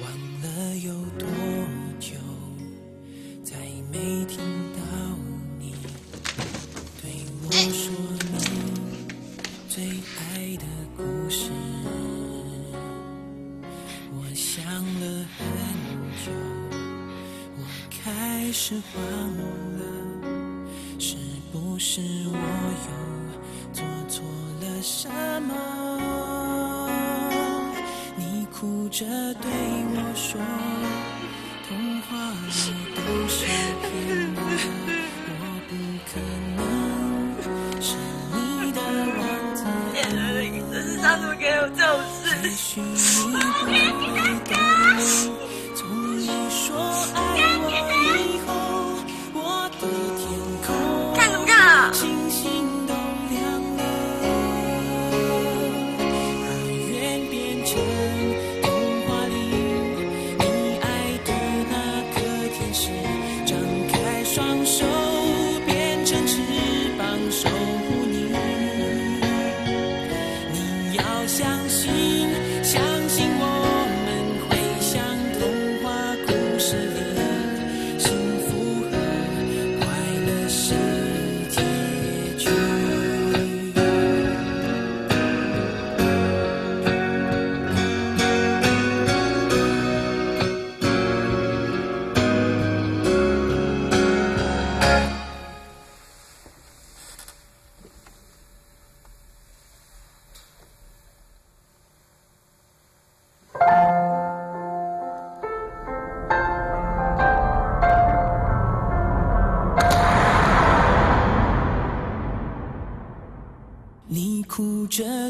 忘了有多久，再没听到你对我说你最爱的故事。我想了很久，我开始慌了，是不是我又做错了什么？你哭着对我说，童话里都是骗我的，我不可能是你的王子。骗人的意思是上次给我这种也事，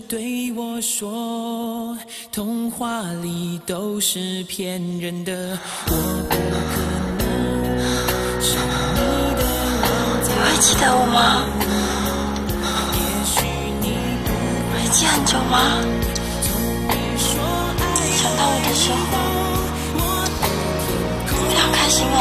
对我说，童话里都是骗人的，我不可能是你的王子。记得我吗？也许你不会记很久吗？想到我的时候，非常开心哦。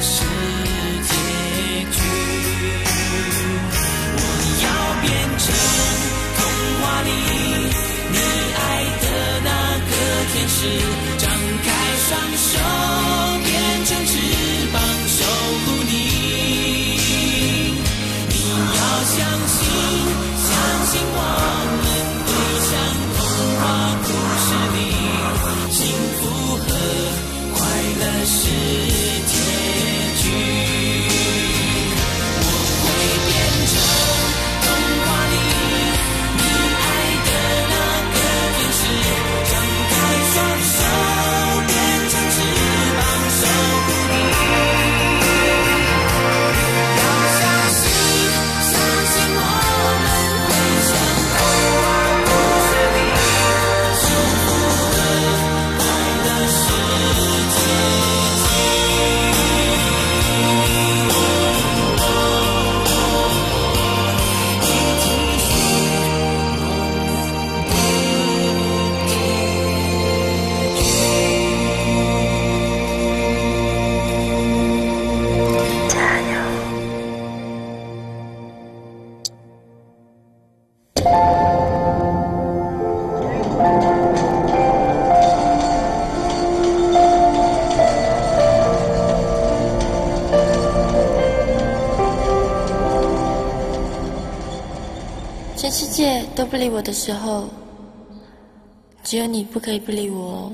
是结局。我要变成童话里你爱的那个天使，张开双手全世界都不理我的时候，只有你不可以不理我哦。